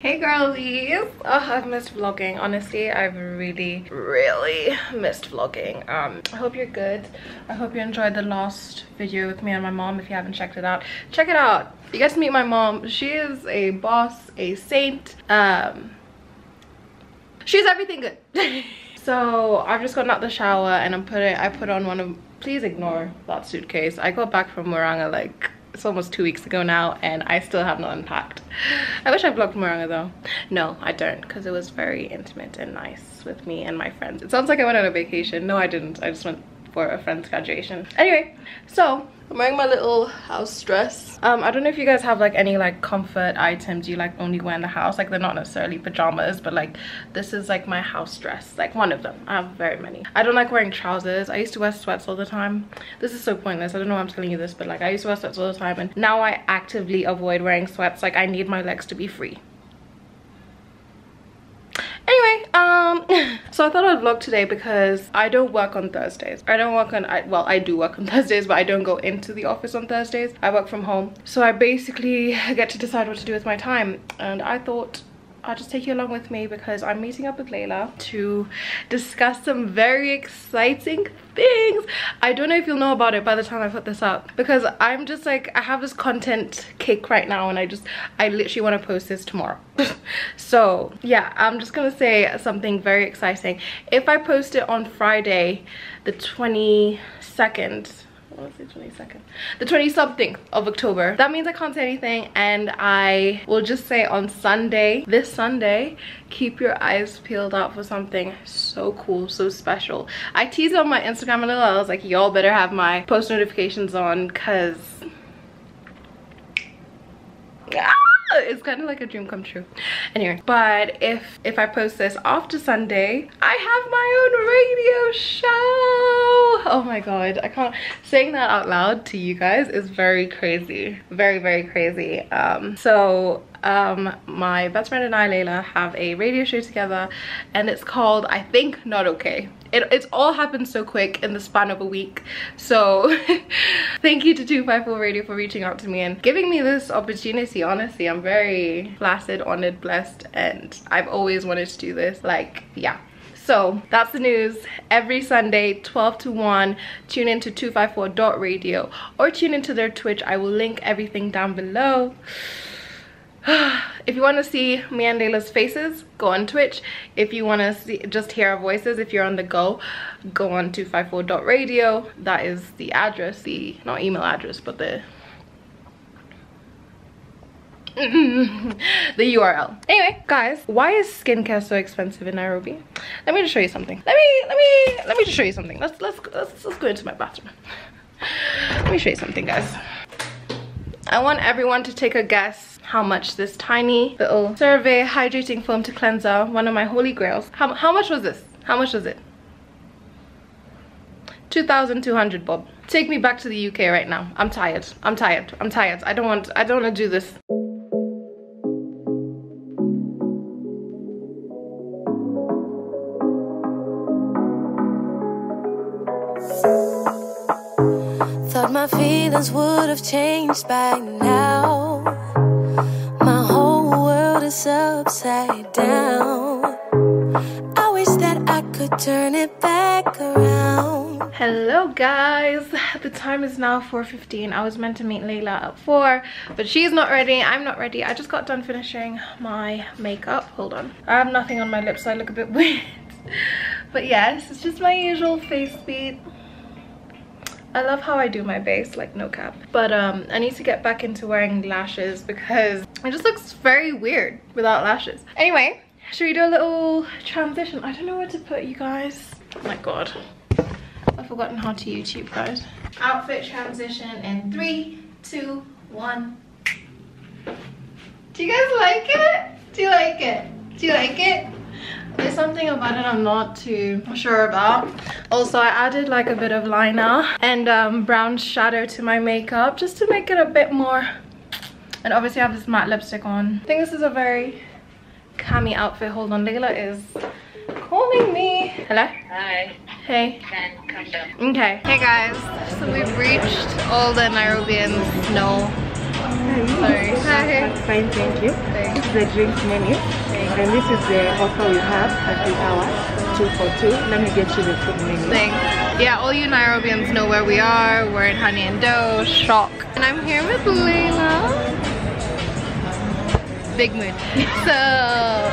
Hey girlies! Oh, I've missed vlogging. Honestly, I've really, really missed vlogging. Um, I hope you're good. I hope you enjoyed the last video with me and my mom. If you haven't checked it out, check it out. You guys meet my mom. She is a boss, a saint. Um, she's everything good. so I've just gotten out the shower and I'm putting, I put on one of, please ignore that suitcase. I got back from Moraga like it's almost two weeks ago now and I still have not unpacked. I wish I vlogged Moraga though. No, I don't because it was very intimate and nice with me and my friends. It sounds like I went on a vacation. No, I didn't. I just went for a friend's graduation. Anyway, so I'm wearing my little house dress. Um, I don't know if you guys have like any like comfort items you like only wear in the house. Like they're not necessarily pajamas, but like this is like my house dress. Like one of them. I have very many. I don't like wearing trousers. I used to wear sweats all the time. This is so pointless. I don't know why I'm telling you this, but like I used to wear sweats all the time and now I actively avoid wearing sweats. Like I need my legs to be free anyway um so i thought i'd vlog today because i don't work on thursdays. I don't work on I, well i do work on thursdays but i don't go into the office on thursdays. I work from home. So i basically get to decide what to do with my time. And i thought I'll just take you along with me because I'm meeting up with Layla to discuss some very exciting things. I don't know if you'll know about it by the time I put this up because I'm just like, I have this content kick right now and I just, I literally want to post this tomorrow. so yeah, I'm just gonna say something very exciting. If I post it on Friday, the 22nd, what was the 22nd the 20 something of october. That means i can't say anything and i will just say on sunday this sunday keep your eyes peeled out for something so cool so special. I teased on my instagram a little. I was like y'all better have my post notifications on because ah! it's kind of like a dream come true. Anyway but if if i post this after sunday i have my own radio show. Oh my god i can't saying that out loud to you guys is very crazy. Very very crazy. Um so um my best friend and i layla have a radio show together and it's called i think not okay. It, it's all happened so quick in the span of a week so thank you to 254 radio for reaching out to me and giving me this opportunity. Honestly i'm very flaccid honored blessed and i've always wanted to do this like yeah. So that's the news. Every sunday 12 to 1 tune into 254.radio or tune into their twitch. I will link everything down below if you want to see me and Layla's faces, go on Twitch. If you want to see just hear our voices, if you're on the go, go on 254.radio. That is the address, the not email address, but the the URL. Anyway, guys, why is skincare so expensive in Nairobi? Let me just show you something. Let me let me let me just show you something. Let's let's let's, let's go into my bathroom. Let me show you something, guys. I want everyone to take a guess how much this tiny little CeraVe hydrating foam to cleanser, one of my holy grails. How, how much was this? How much was it? 2,200 bob. Take me back to the UK right now. I'm tired. I'm tired. I'm tired. I don't want, I don't want to do this. Thought my feelings would have changed by now upside down. I wish that I could turn it back around. Hello guys, the time is now 4.15. I was meant to meet Layla at 4, but she's not ready. I'm not ready. I just got done finishing my makeup. Hold on. I have nothing on my lips, so I look a bit weird. But yes, it's just my usual face beat. I love how I do my base, like no cap. But um, I need to get back into wearing lashes because it just looks very weird without lashes. Anyway, should we do a little transition? I don't know where to put you guys. Oh my god. I've forgotten how to YouTube, guys. Outfit transition in three, two, one. Do you guys like it? Do you like it? Do you like it? There's something about it I'm not too sure about. Also, I added like a bit of liner and um, brown shadow to my makeup just to make it a bit more. And obviously I have this matte lipstick on. I think this is a very cami outfit. Hold on, Layla is calling me. Hello? Hi. Hey. Can come down. Okay. Hey guys, so we've reached all the Nairobians know Sorry. Hi. Fine, thank you. This is the drinks menu, and this is the offer we have at the hour, two for two. Let me get you the food menu. Thing. Yeah, all you Nairobians know where we are. We're in Honey and Dough, Shock. And I'm here with Layla. Big mood. So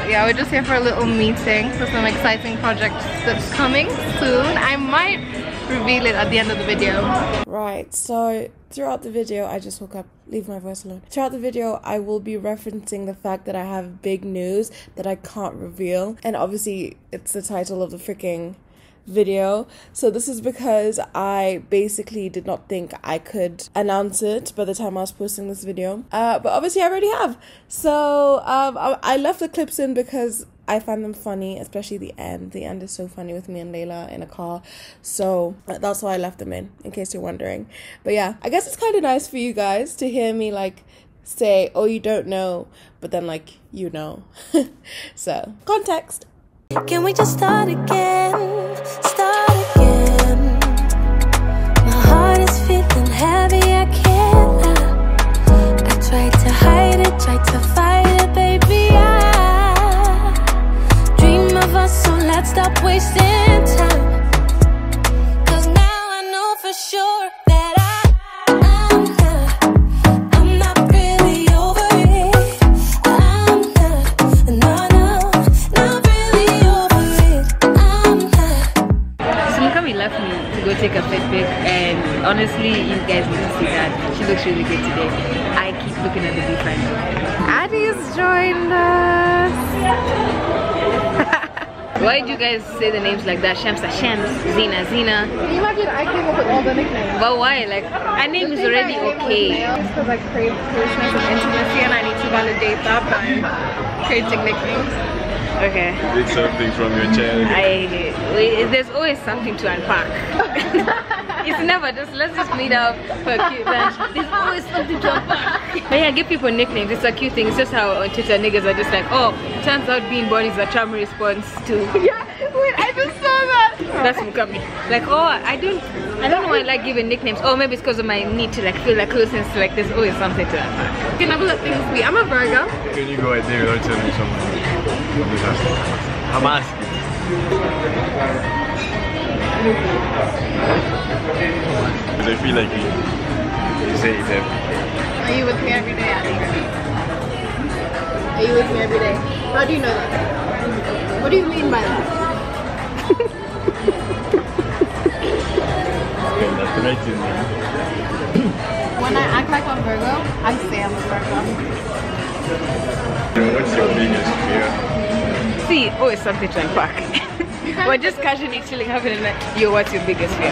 yeah, we're just here for a little meeting for some exciting projects that's coming soon. I might reveal it at the end of the video. Right, so throughout the video, I just woke up, leave my voice alone. Throughout the video, I will be referencing the fact that I have big news that I can't reveal. And obviously, it's the title of the freaking video. So this is because I basically did not think I could announce it by the time I was posting this video. Uh, but obviously I already have. So um, I, I left the clips in because I find them funny, especially the end. The end is so funny with me and Layla in a car. So uh, that's why I left them in, in case you're wondering. But yeah, I guess it's kind of nice for you guys to hear me like say, oh, you don't know, but then like, you know. so, context. Can we just start again? Let's guys say the names like that? Shamsa Shams, Zina Zina. Can you imagine I came up with all the nicknames? But why? Like our name is already okay. Because I crave closeness and intimacy and I need to validate that by creating nicknames. Okay. Did something from your child. I wait, there's always something to unpack. it's never just let's just meet up for a cute lunch. There's always something to unpack. But yeah, give people nicknames. It's a cute thing. It's just how on Twitter niggas are just like, oh, turns out being born is a charm response to Yeah, wait, I just saw that. that's Mukami. Like, oh, I don't, I don't know why I like giving nicknames. Oh, maybe it's because of my need to like feel like closeness. Like, there's always something to unpack. You can never let things be. I'm a Virgo. Can you go ahead there without telling me something? I'm just asking. I'm asking. Because I feel like you, you say it every Are you with me every day, Are you with me every day? How do you know that? What do you mean by that? And that's right in there. When I act like I'm Virgo, I say I'm a Virgo. What's your biggest fear? See, oh, always something to unpack. We're just casually chilling, having a night. Yo, what's your biggest fear?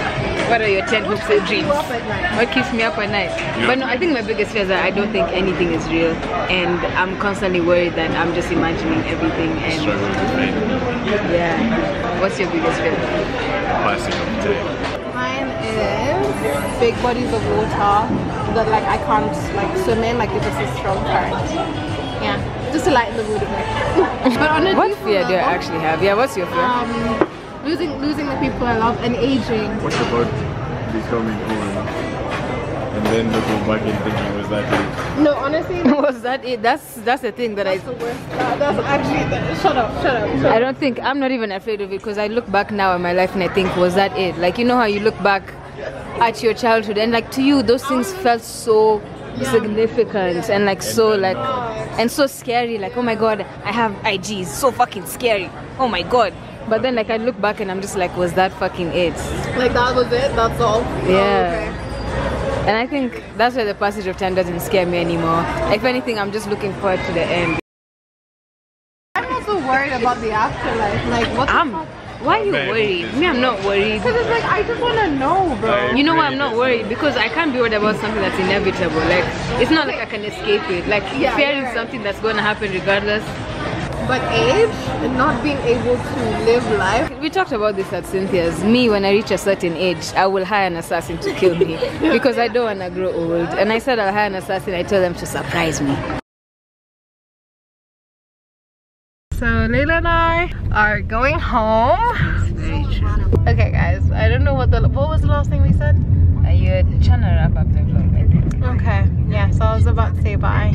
What are your 10 hopes and keeps dreams? you up at night? What keeps me up at night? But no, I think my biggest fear is that I don't think anything is real. And I'm constantly worried that I'm just imagining everything. And to yeah. What's your biggest fear? passing of time. Mine is big bodies of water that like I can't like swim in, like it's just a strong current. Yeah, just to lighten the mood a bit. but on a What deeper fear do I actually have? Yeah, what's your fear? Um, losing losing the people I love and aging. What about becoming old? And then looking back and thinking, was that it? No, honestly, was that it? That's that's the thing that I that's the worst. That, that's actually the, shut up, shut up. Shut I don't think I'm not even afraid of it because I look back now in my life and I think, was that it? Like you know how you look back at your childhood and like to you those things felt so significant and like so like and so scary. Like oh my god, I have IG, so fucking scary. Oh my god. But then like I look back and I'm just like, was that fucking it? Like that was it. That's all. Yeah. Oh, and I think that's why the passage of time doesn't scare me anymore. If anything, I'm just looking forward to the end. I'm also worried about the afterlife. Like what? the I'm. fuck? Why are you Man, worried? this- Me, I'm not worried. Because it's like I just want to know, bro. You know why I'm not worried? Because I can't be worried about something that's inevitable. Like, it's not like I can escape it. Like, Yeah, fearing you're right. something that's going to happen regardless. But age and not being able to live life. We talked about this at Cynthia's. Me, when I reach a certain age, I will hire an assassin to kill me because I don't want to grow old. And I said I'll hire an assassin. I told them to surprise me. Layla and I are going home. Okay, guys, I don't know what the what was the last thing we said. Uh, vlog? Okay, yeah, so I was about to say bye.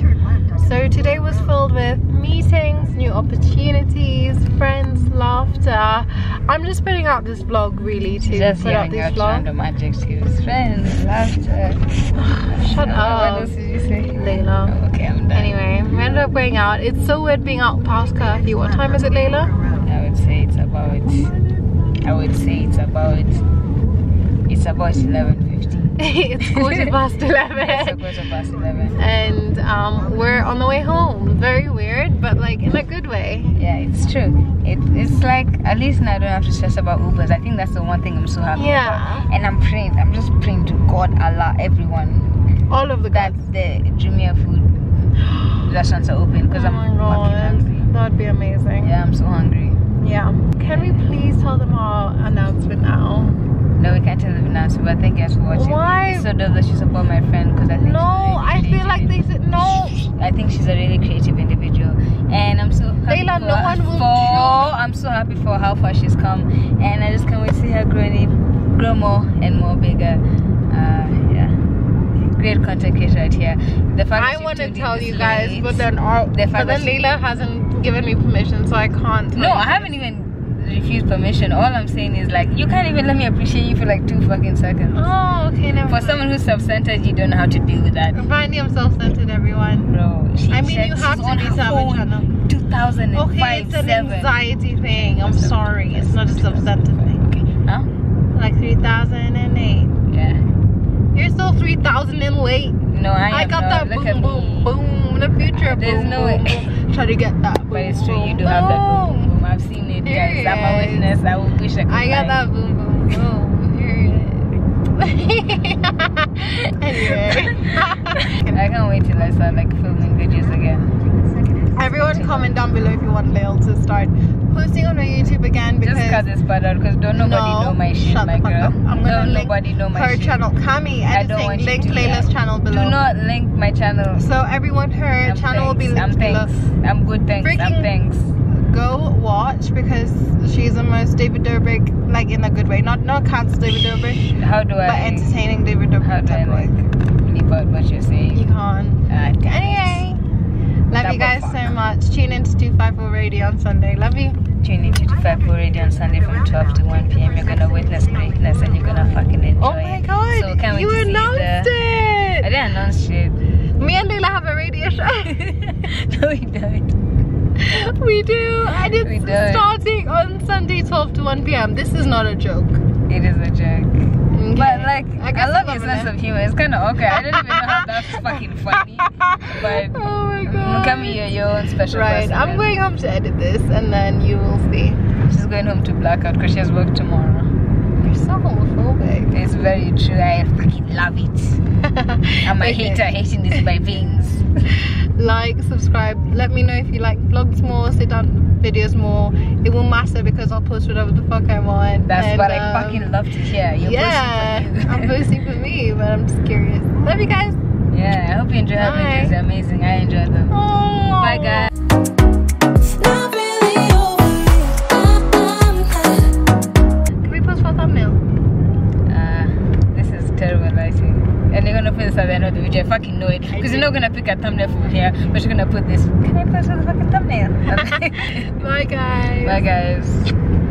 So today was filled with meetings, new opportunities, friends, laughter. I'm just putting out this vlog really to Just put out this vlog. random adjectives. Friends, laughter. Shut up. What else did you say? Layla. Oh, okay, I'm done. Anyway, we ended up going out. It's so weird being out past curfew. What time is it, Layla? I would say it's about. I would say it's about. It's about eleven fifty. it's quarter past It's 11. quarter past eleven. And um, we're on the way home. Very weird, but like in a good way. Yeah, it's true. It, it's like at least now I don't have to stress about Ubers. I think that's the one thing I'm so happy Yeah. about. And I'm praying. I'm just praying to God, Allah, everyone All of the that guys. the Jumia food restaurants are open because Oh I'm fucking. That'd be amazing. Yeah, I'm so hungry. Yeah. Can we please tell them our announcement now? No, we can't tell them now, so but thank you guys for watching. Why? It's so dope that you support my friend because I think No, I she's a really feel like they said no. I think she's a really creative individual, and I'm so happy Layla, for, no one will for I'm so happy for how far she's come, and I just can't wait to see her grow, in, grow more and more bigger. Uh, yeah, great content creator right here. The fact I want to tell you guys, late- but then our, The but then Layla hasn't given me permission, so I can't. No, you. I haven't even refused permission. All I'm saying is like you can't even let me appreciate you for like two fucking seconds. Oh, okay, never For mind. someone who's self-centered, you don't know how to deal with that. Finally, I'm self-centered, everyone. Bro, she I mean, you have to be her to have a phone channel. 2005, Okay, it's an 7. anxiety thing. I'm sorry. It's not a self-centered thing. Huh? Like 3008. Yeah. You're still 3008. No, I, I got not. that Look boom, boom, boom in the future. There's boom, no boom, way. boom. Try to get that. Boom, But it's true, you boom, do have that boom, boom. boom, boom. I've seen it, guys. I'm a witness. I wish I could. I got that boom, boom, boom. Anyway. I can't wait till I start like filming videos again. Everyone comment down below if you want Lil to start posting on my YouTube again because Just cut this part out because don't nobody no, know my shit, my girl. up. I'm gonna don't link nobody know my her shit. channel. Cami I don't want link Layla's channel below. Do not link my channel. so everyone, her I'm channel will be linked I'm below. thanks. I'm good, thanks. Freaking- I'm thanks. Go watch because she's the most David Dobrik, like in a good way. Not not cancel David Dobrik, How do I? but entertaining David Dobrik. How do I type of way. like what you're saying? You can't. Damn. Anyway, love Double you guys so much. Tune in to 254 Radio on Sunday. Love you. Tune in to 254 Radio on Sunday from 12 to 1 p.m. You're gonna witness greatness and you're gonna fucking enjoy Oh my god, So can't you announced the... it. I didn't announce shit. Me and Layla have a radio show. no, we don't. we do, and it's starting on Sunday, 12 to 1 p.m. This is not a joke. It is a joke. Okay. But like, I, guess love your sense of humor. It's kind of okay. I don't even know how that's fucking funny. But oh my god. Mukami, you're your own special Right, person. I'm going home to edit this, and then you will see. She's going home to blackout because she has work tomorrow. You're so homophobic. It's very true. I fucking love it. I'm a Okay. hater, hating this by veins. Like, subscribe. Let me know if you like vlogs more, sit down videos more. It will matter because I'll post whatever the fuck I want. That's And, what I um, fucking love to hear. You're yeah, posting. I'm posting for me, but I'm just curious. Love you guys. yeah, I hope you enjoy our Bye. videos. They're amazing. I enjoy them. Oh. Bye, guys. You're gonna put this at the end of the video. I fucking know it. Because you're not gonna pick a thumbnail from here, but you're gonna put this. Can I post the fucking thumbnail? Bye, guys. Bye, guys.